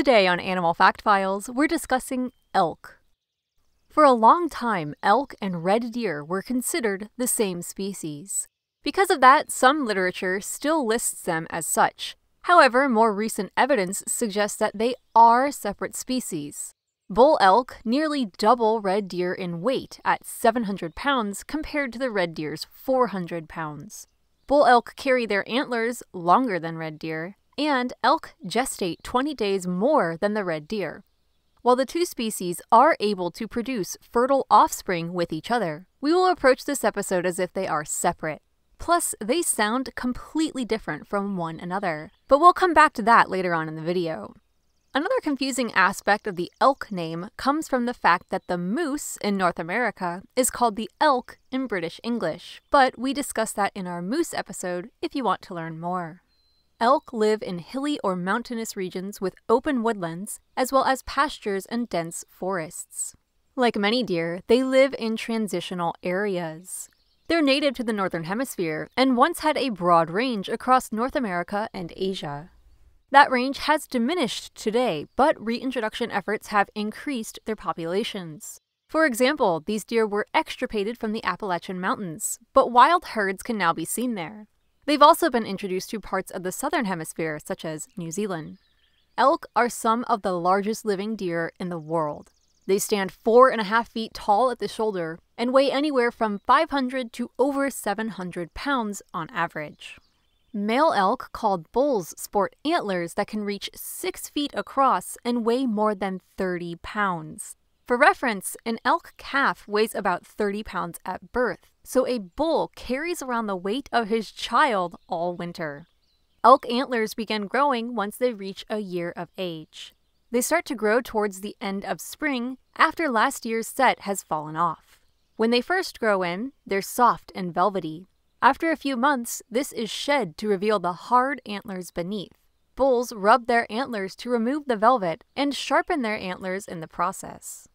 Today on Animal Fact Files, we're discussing elk. For a long time, elk and red deer were considered the same species. Because of that, some literature still lists them as such. However, more recent evidence suggests that they are separate species. Bull elk nearly double red deer in weight at 700 pounds compared to the red deer's 400 pounds. Bull elk carry their antlers longer than red deer, and elk gestate 20 days more than the red deer. While the two species are able to produce fertile offspring with each other, we will approach this episode as if they are separate. Plus, they sound completely different from one another. But we'll come back to that later on in the video. Another confusing aspect of the elk name comes from the fact that the moose in North America is called the elk in British English, but we discuss that in our moose episode if you want to learn more. Elk live in hilly or mountainous regions with open woodlands, as well as pastures and dense forests. Like many deer, they live in transitional areas. They're native to the Northern Hemisphere and once had a broad range across North America and Asia. That range has diminished today, but reintroduction efforts have increased their populations. For example, these deer were extirpated from the Appalachian Mountains, but wild herds can now be seen there. They've also been introduced to parts of the southern hemisphere, such as New Zealand. Elk are some of the largest living deer in the world. They stand four and a half feet tall at the shoulder and weigh anywhere from 500 to over 700 pounds on average. Male elk called bulls sport antlers that can reach 6 feet across and weigh more than 30 pounds. For reference, an elk calf weighs about 30 pounds at birth, so a bull carries around the weight of his child all winter. Elk antlers begin growing once they reach a year of age. They start to grow towards the end of spring after last year's set has fallen off. When they first grow in, they're soft and velvety. After a few months, this is shed to reveal the hard antlers beneath. Bulls rub their antlers to remove the velvet and sharpen their antlers in the process.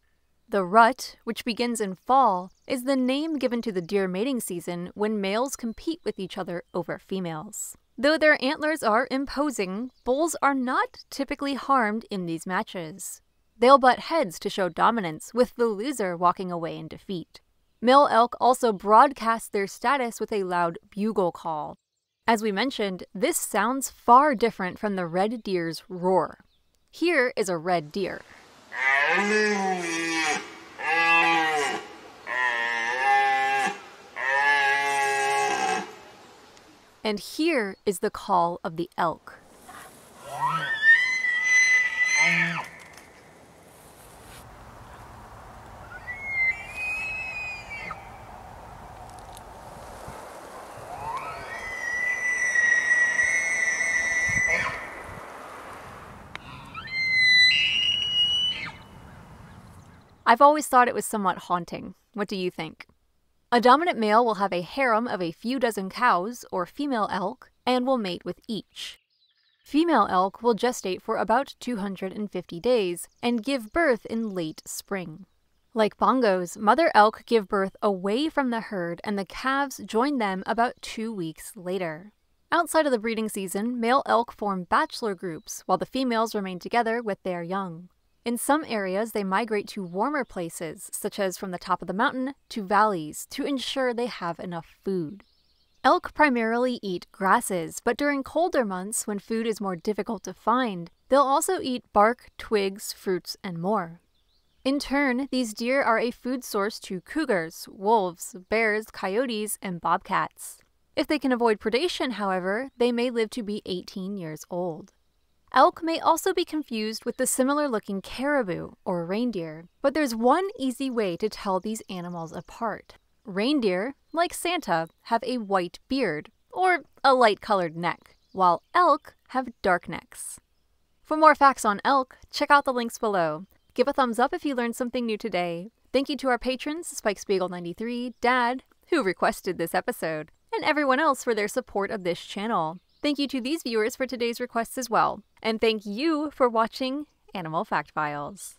The rut, which begins in fall, is the name given to the deer mating season when males compete with each other over females. Though their antlers are imposing, bulls are not typically harmed in these matches. They'll butt heads to show dominance, with the loser walking away in defeat. Male elk also broadcast their status with a loud bugle call. As we mentioned, this sounds far different from the red deer's roar. Here is a red deer. And here is the call of the elk. I've always thought it was somewhat haunting. What do you think? A dominant male will have a harem of a few dozen cows or female elk and will mate with each. Female elk will gestate for about 250 days and give birth in late spring. Like bongos, mother elk give birth away from the herd and the calves join them about two weeks later. Outside of the breeding season, male elk form bachelor groups while the females remain together with their young. In some areas, they migrate to warmer places, such as from the top of the mountain to valleys, to ensure they have enough food. Elk primarily eat grasses, but during colder months, when food is more difficult to find, they'll also eat bark, twigs, fruits, and more. In turn, these deer are a food source to cougars, wolves, bears, coyotes, and bobcats. If they can avoid predation, however, they may live to be 18 years old. Elk may also be confused with the similar looking caribou or reindeer, but there's one easy way to tell these animals apart. Reindeer, like Santa, have a white beard or a light colored neck, while elk have dark necks. For more facts on elk, check out the links below. Give a thumbs up if you learned something new today. Thank you to our patrons, Spike Spiegel93, Dad, who requested this episode, and everyone else for their support of this channel. Thank you to these viewers for today's requests as well. And thank you for watching Animal Fact Files.